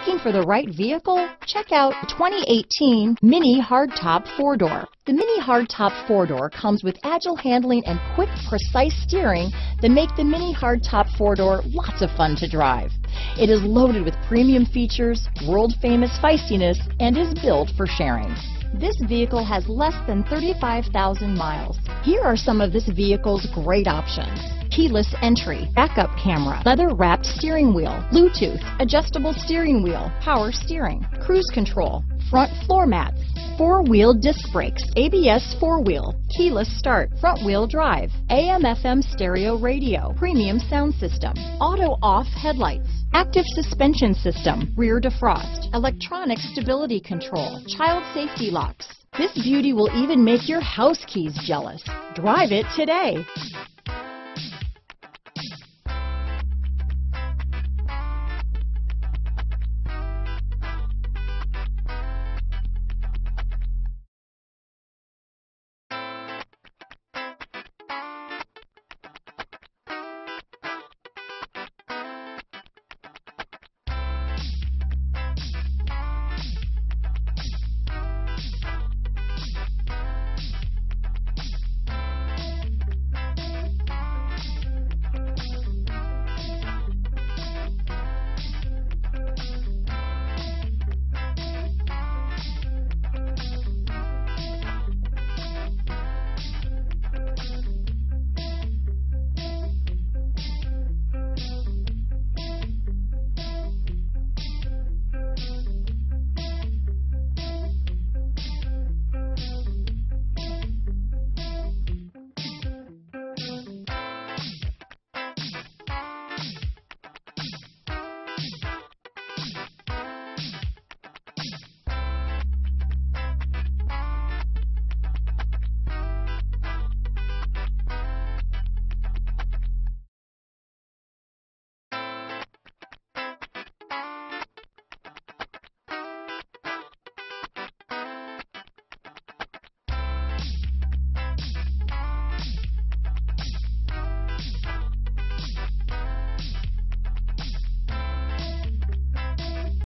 Looking for the right vehicle? Check out 2018 Mini Hardtop 4-Door. The Mini Hardtop 4-Door comes with agile handling and quick, precise steering that make the Mini Hardtop 4-Door lots of fun to drive. It is loaded with premium features, world-famous feistiness, and is built for sharing. This vehicle has less than 35,000 miles. Here are some of this vehicle's great options. Keyless entry, backup camera, leather wrapped steering wheel, Bluetooth, adjustable steering wheel, power steering, cruise control, front floor mats, four-wheel disc brakes, ABS four-wheel, keyless start, front-wheel drive, AM-FM stereo radio, premium sound system, auto-off headlights, active suspension system, rear defrost, electronic stability control, child safety locks. This beauty will even make your house keys jealous. Drive it today.